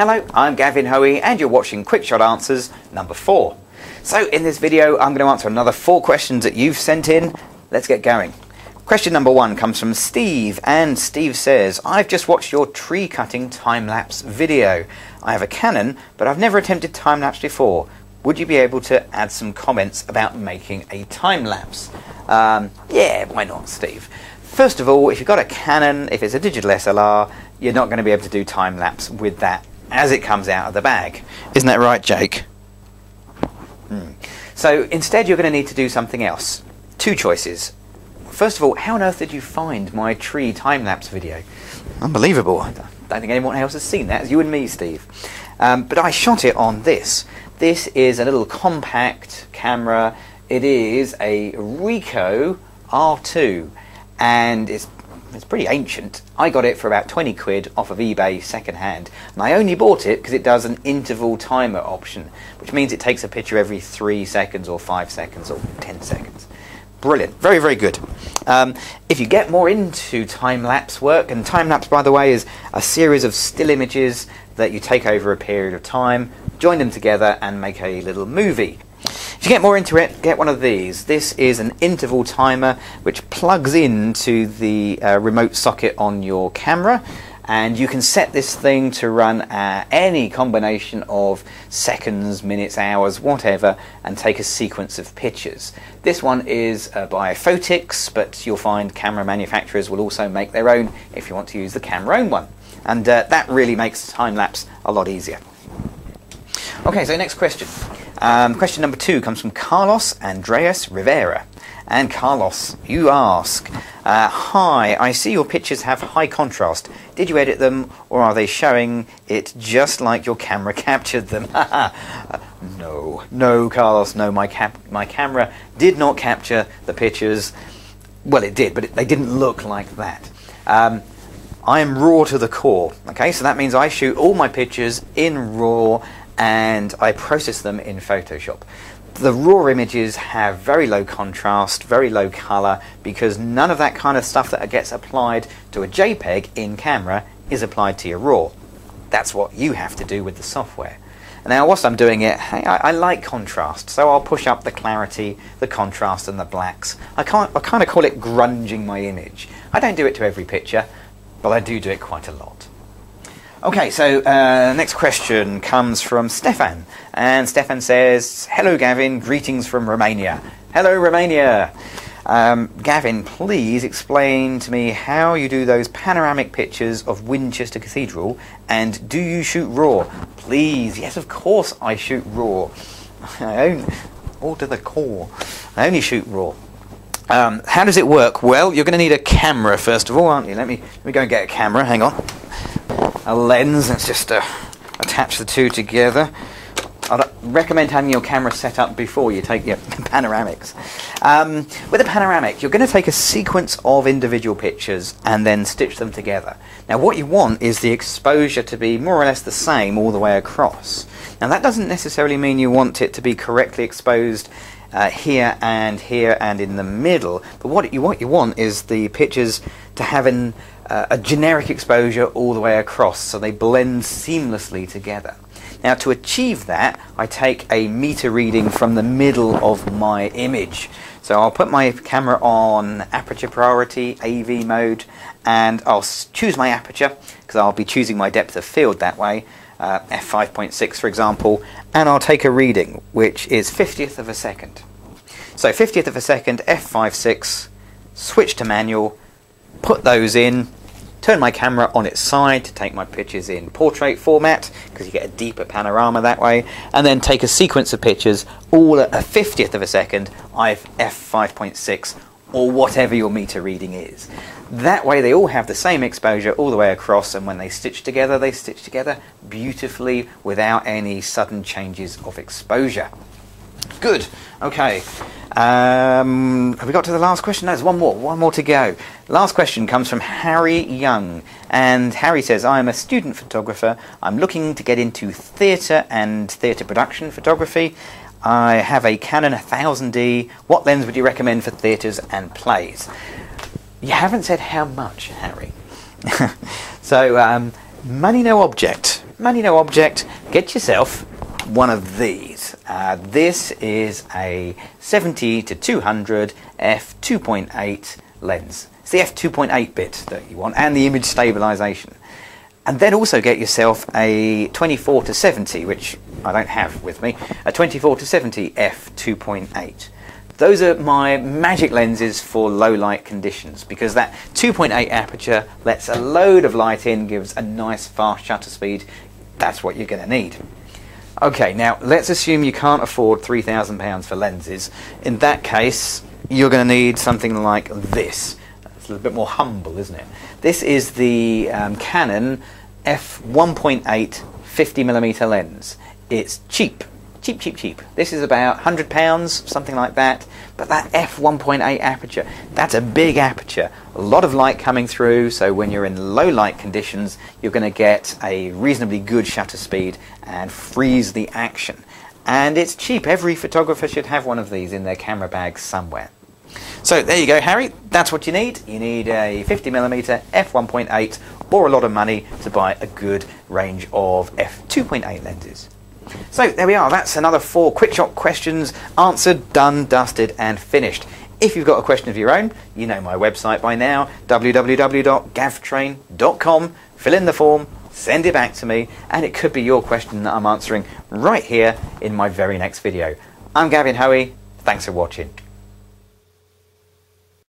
Hello, I'm Gavin Hoey and you're watching Quick Shot Answers number 4. So in this video I'm going to answer another 4 questions that you've sent in. Let's get going. Question number 1 comes from Steve and Steve says, I've just watched your tree cutting time-lapse video. I have a Canon but I've never attempted time-lapse before. Would you be able to add some comments about making a time-lapse? Um, yeah, why not Steve? First of all, if you've got a Canon, if it's a digital SLR, you're not going to be able to do time lapse with that as it comes out of the bag. Isn't that right, Jake? Hmm. So instead, you're going to need to do something else. Two choices. First of all, how on earth did you find my tree time lapse video? Unbelievable. I don't think anyone else has seen that. It's you and me, Steve. Um, but I shot it on this. This is a little compact camera. It is a Ricoh R2 and it's it's pretty ancient. I got it for about 20 quid off of eBay second hand, and I only bought it because it does an interval timer option, which means it takes a picture every 3 seconds or 5 seconds or 10 seconds. Brilliant, very, very good. Um, if you get more into time lapse work, and time lapse, by the way, is a series of still images that you take over a period of time, join them together, and make a little movie. You get more into it, get one of these. This is an interval timer which plugs into the uh, remote socket on your camera and you can set this thing to run any combination of seconds, minutes, hours, whatever, and take a sequence of pictures. This one is uh, by Phottix, but you'll find camera manufacturers will also make their own if you want to use the camera own one. And uh, that really makes time lapse a lot easier. Okay, so next question. Um, question number two comes from Carlos Andreas Rivera. And Carlos, you ask, uh, Hi, I see your pictures have high contrast. Did you edit them, or are they showing it just like your camera captured them? no, no, Carlos, no, my, cap- my camera did not capture the pictures. Well, it did, but it, they didn't look like that. Um, I am raw to the core, okay? So that means I shoot all my pictures in RAW and I process them in Photoshop. The raw images have very low contrast, very low color, because none of that kind of stuff that gets applied to a JPEG in camera is applied to your RAW. That's what you have to do with the software. Now, whilst I'm doing it, I, I, like contrast, so I'll push up the clarity, the contrast, and the blacks. I, I kind of call it grunging my image. I don't do it to every picture, but I do do it quite a lot. Okay, so uh, next question comes from Stefan. And Stefan says, Hello, Gavin. Greetings from Romania. Hello, Romania. Um, Gavin, please explain to me how you do those panoramic pictures of Winchester Cathedral and do you shoot RAW? Please, yes, of course I shoot RAW. I only, all to the core. I only shoot RAW. Um, how does it work? Well, you're going to need a camera first of all, aren't you? Let me, let me go and get a camera. Hang on a lens. Let's just uh, attach the two together. I'd recommend having your camera set up before you take your panoramics. Um, with a panoramic, you're going to take a sequence of individual pictures and then stitch them together. Now, what you want is the exposure to be more or less the same all the way across. Now, that doesn't necessarily mean you want it to be correctly exposed uh, here and here and in the middle, but what you, what you want is the pictures to have an uh, a generic exposure all the way across, so they blend seamlessly together. Now to achieve that, I take a meter reading from the middle of my image. So I'll put my camera on aperture priority, AV mode, and I'll choose my aperture, because I'll be choosing my depth of field that way, uh, f5.6 for example, and I'll take a reading, which is 50th of a second. So 50th of a second, f5.6, switch to manual, put those in, turn my camera on its side to take my pictures in portrait format because you get a deeper panorama that way and then take a sequence of pictures all at a 50th of a second I've f5.6 or whatever your meter reading is. That way they all have the same exposure all the way across and when they stitch together they stitch together beautifully without any sudden changes of exposure good okay um, have we got to the last question? No, there's one more. One more to go. Last question comes from Harry Young. And Harry says, I am a student photographer. I'm looking to get into theatre and theatre production photography. I have a Canon 1000D. What lens would you recommend for theatres and plays? You haven't said how much, Harry. so, um, money no object. money no object, get yourself one of these. Uh, this is a 70 to 200 f2.8 lens. It's the f2.8 bit that you want and the image stabilization. And then also get yourself a 24 to 70, which I don't have with me, a 24 to 70 f2.8. Those are my magic lenses for low light conditions because that 2.8 aperture lets a load of light in, gives a nice fast shutter speed. That's what you're going to need. Okay, now let's assume you can't afford £3,000 for lenses. In that case, you're going to need something like this. It's a little bit more humble, isn't it? This is the um, Canon f1.8 50mm lens. It's cheap, cheap, cheap, cheap. This is about £100, something like that. But that f1.8 aperture, that's a big aperture. A lot of light coming through, so when you're in low light conditions, you're going to get a reasonably good shutter speed and freeze the action. And it's cheap. Every photographer should have one of these in their camera bag somewhere. So there you go, Harry. That's what you need. You need a 50mm f1.8 or a lot of money to buy a good range of f2.8 lenses. So there we are, that's another four quick shot questions answered, done, dusted, and finished. If you've got a question of your own, you know my website by now, www.gavtrain.com. Fill in the form, send it back to me, and it could be your question that I'm answering right here in my very next video. I'm Gavin Hoey, thanks for watching.